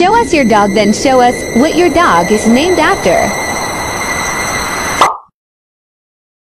Show us your dog, then show us what your dog is named after.